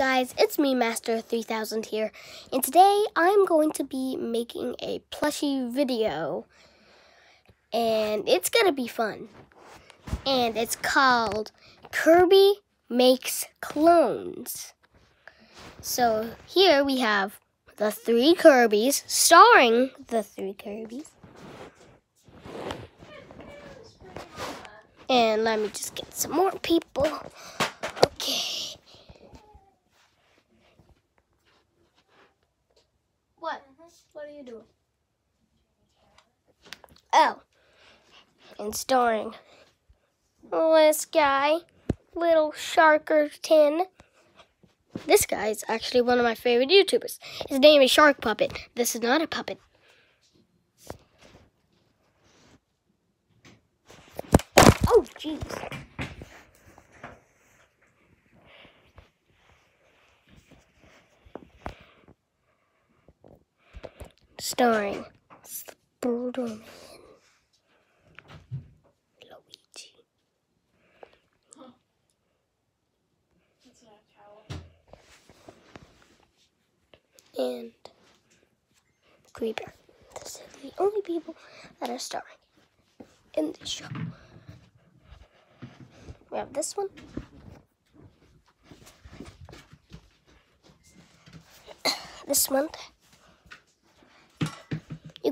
guys? It's me, Master 3000 here, and today I'm going to be making a plushie video, and it's gonna be fun. And it's called Kirby Makes Clones. So here we have the three Kirby's, starring the three Kirby's. And let me just get some more people. Okay. What? What are Oh. And starring this guy, Little Sharkerton. This guy is actually one of my favorite YouTubers. His name is Shark Puppet. This is not a puppet. Oh, jeez. Starring Spider-Man, Luigi, and Creeper. These are the only people that are starring in this show. We have this one. This one.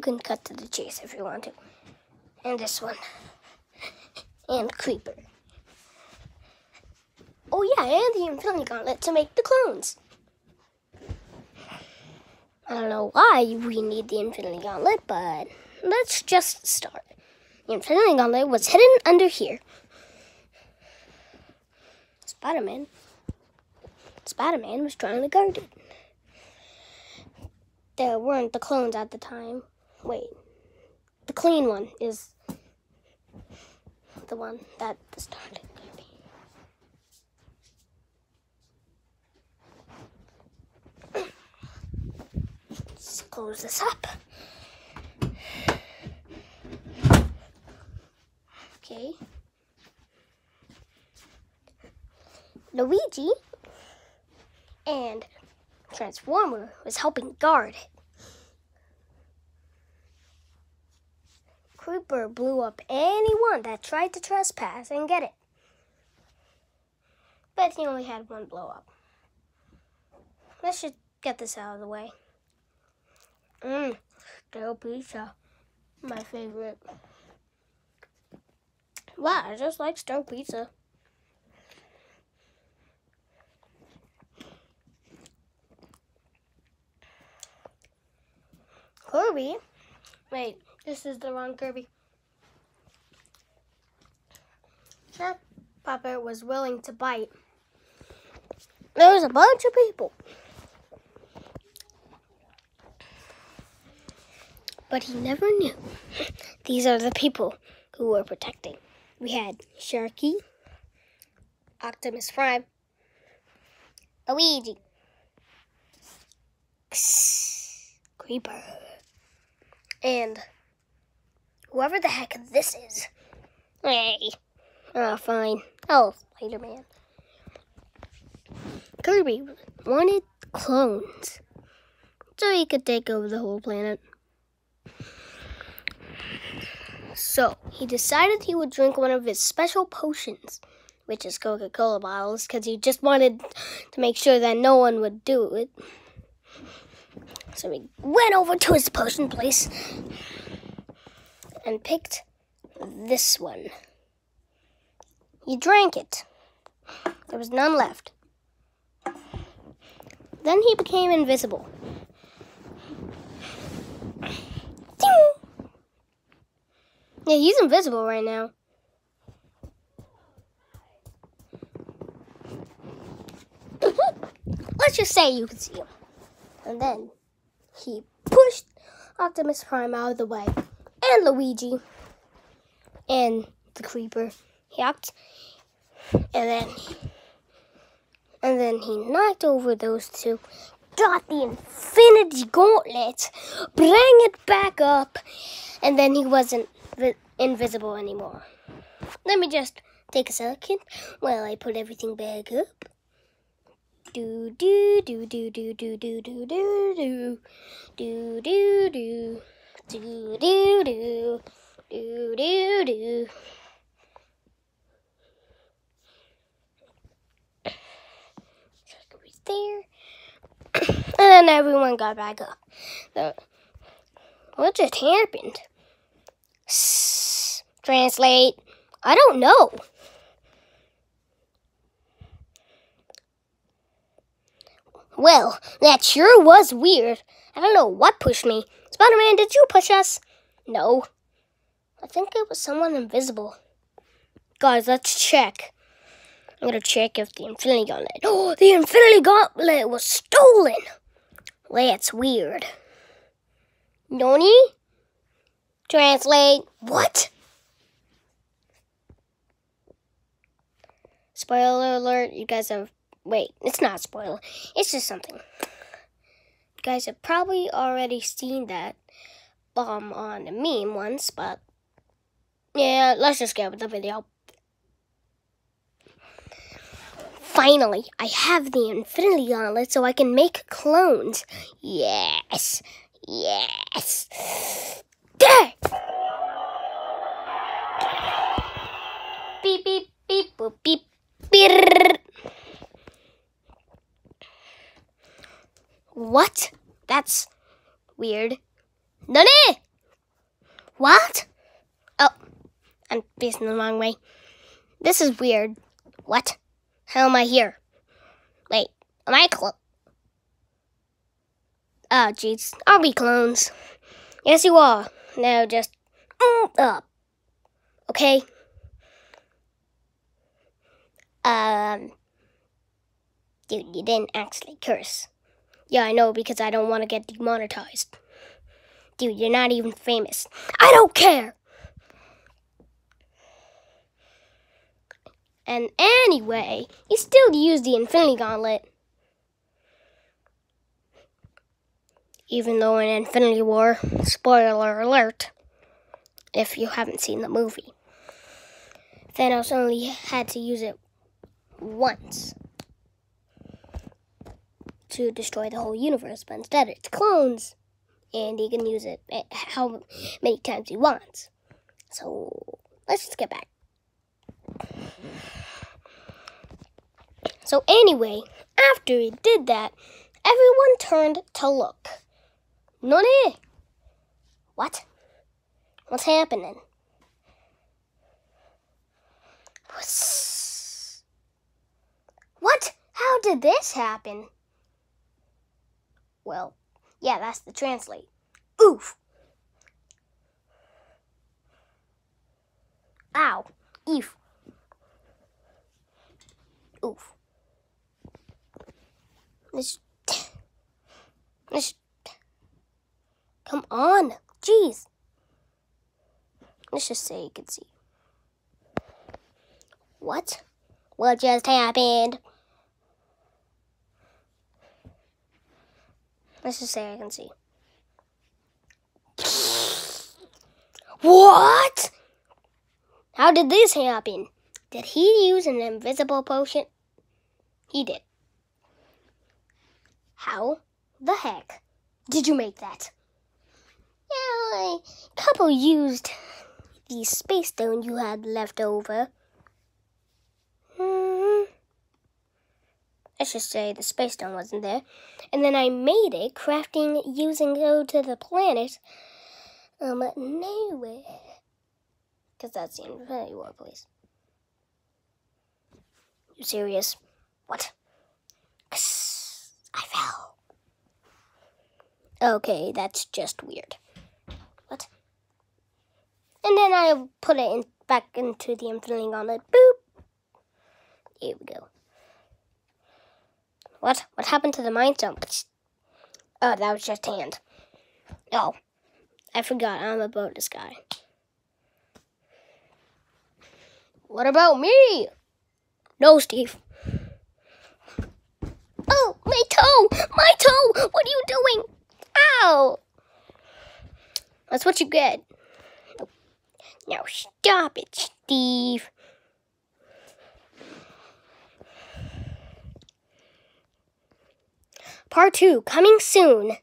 Can cut to the chase if you want to. And this one. And Creeper. Oh yeah, and the Infinity Gauntlet to make the clones. I don't know why we need the Infinity Gauntlet, but let's just start. The Infinity Gauntlet was hidden under here. Spider-Man. Spider-Man was trying to guard it. There weren't the clones at the time. Wait. The clean one is the one that started. Let's close this up. Okay. Luigi and Transformer was helping guard it. Creeper blew up anyone that tried to trespass and get it. But he only had one blow up. Let's just get this out of the way. Mmm, stale pizza. My favorite. Wow, I just like stale pizza. Kirby. Wait, this is the wrong Kirby. Shark Puppet was willing to bite. There was a bunch of people. But he never knew. These are the people who were protecting. We had Sharky, Optimus Prime, Luigi, Creeper and whoever the heck this is. Hey. Oh, fine. Oh, Spider Man. Kirby wanted clones so he could take over the whole planet. So he decided he would drink one of his special potions, which is Coca Cola bottles, because he just wanted to make sure that no one would do it. So he went over to his potion place and picked this one. He drank it. There was none left. Then he became invisible. Yeah, he's invisible right now. Let's just say you can see him. And then he pushed Optimus Prime out of the way, and Luigi, and the Creeper. Knocked, and then, and then he knocked over those two, got the Infinity Gauntlet, bring it back up, and then he wasn't invisible anymore. Let me just take a second while I put everything back up. Do do do do do do do do do do do do do do do do do do do. There, and then everyone got back up. So, what just happened? Translate. I don't know. Well, that sure was weird. I don't know what pushed me. Spider Man, did you push us? No. I think it was someone invisible. Guys, let's check. I'm gonna check if the Infinity Gauntlet. Oh, the Infinity Gauntlet was stolen! That's weird. Noni? Translate. What? Spoiler alert, you guys have. Wait, it's not spoiler. It's just something. Guys have probably already seen that bomb on a meme once, but. Yeah, let's just get with the video. Finally, I have the Infinity Gauntlet so I can make clones. Yes. Yes. There! Beep, beep, beep, boop, beep, beep. What? That's weird. Nani? What? Oh, I'm facing the wrong way. This is weird. What? How am I here? Wait, am I clone? Oh, jeez. Are we clones? Yes, you are. Now just mm, up. Okay? Um, dude, you didn't actually curse. Yeah, I know because I don't want to get demonetized. Dude, you're not even famous. I don't care! And anyway, you still use the Infinity Gauntlet. Even though in Infinity War, spoiler alert, if you haven't seen the movie, Thanos only had to use it once to destroy the whole universe, but instead it's clones, and he can use it how many times he wants. So let's just get back. So, anyway, after he did that, everyone turned to look. Nani? What? What's happening? What? How did this happen? Well, yeah, that's the translate. Oof. Ow. Eef. Oof. This. This. Come on. Jeez. Let's just say you can see. What? What just happened? Let's just say I can see. What? How did this happen? Did he use an invisible potion? He did. How the heck did you make that? Yeah, a couple used the space stone you had left over. Let's just say the space stone wasn't there. And then I made it, crafting using go to the planet. Um, nowhere. Because that's the Infinity War place. You serious? What? I fell. Okay, that's just weird. What? And then I put it in, back into the Infinity Gauntlet. Boop! Here we go. What? What happened to the Mind Stone? Oh, that was just hand. Oh, I forgot I'm a bonus guy. What about me? No, Steve. Oh, my toe! My toe! What are you doing? Ow! That's what you get. Now stop it, Steve. Part 2 coming soon.